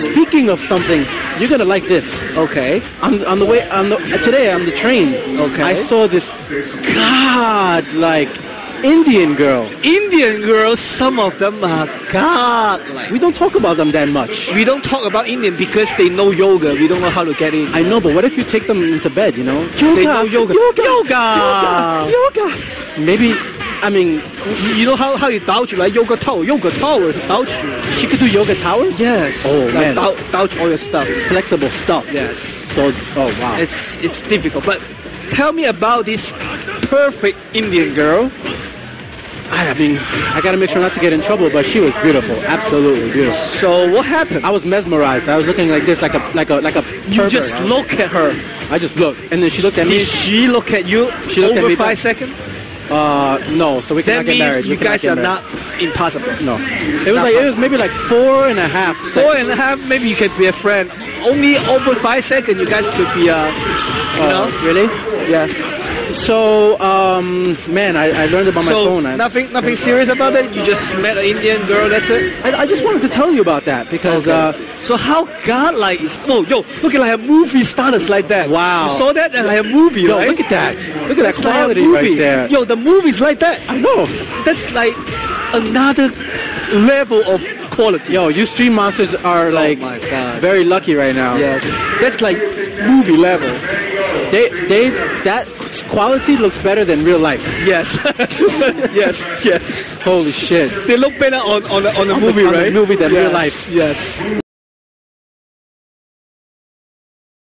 speaking of something, you're gonna like this. Okay. On, on the way on the today on the train, Okay. I saw this god like Indian girl. Indian girls, some of them are godlike. We don't talk about them that much. We don't talk about Indian because they know yoga. We don't know how to get in. I know, but what if you take them into bed? You know, They know yoga. yoga, Yoga. yoga, yoga. Maybe, I mean, you know how, how you doubt, right? Yoga tower, yoga tower, doubt. She could do yoga towers. Yes. Oh, like, man. Doubt, all your stuff, flexible stuff. Yes. So, oh, wow. It's, it's difficult. But tell me about this perfect Indian girl. I mean, I gotta make sure not to get in trouble, but she was beautiful, absolutely beautiful. So what happened? I was mesmerized. I was looking like this, like a, like a, like a. Pervert. You just look at her. I just looked, and then she looked at Did me. Did she look at you? She looked over at me five seconds. Uh, no, so we That cannot get means married. We you guys are married. not impossible. No, it was like it was maybe like four and a half. Four seconds. and a half, maybe you could be a friend. Only over five seconds, you guys could be, uh, you Uh, know? really? Yes. So, um, man, I, I learned about my so phone. I, nothing, nothing serious about it. You just met an Indian girl. That's it. I, I just wanted to tell you about that because uh, so how godlike is? Oh, yo, look at like a movie starters like that. Wow. You saw that? Like a movie, yo, right? look at that! Look at that It's like quality movie. right there. Yo, the movie's like that. I know. That's like another level of quality. Yo, you stream monsters are oh like Oh my God. very lucky right now. Yes, that's like movie level. They they that quality looks better than real life. Yes, yes, yes. Holy shit! They look better on on the, on the On the- movie, on the right? movie than real Yes, Yes.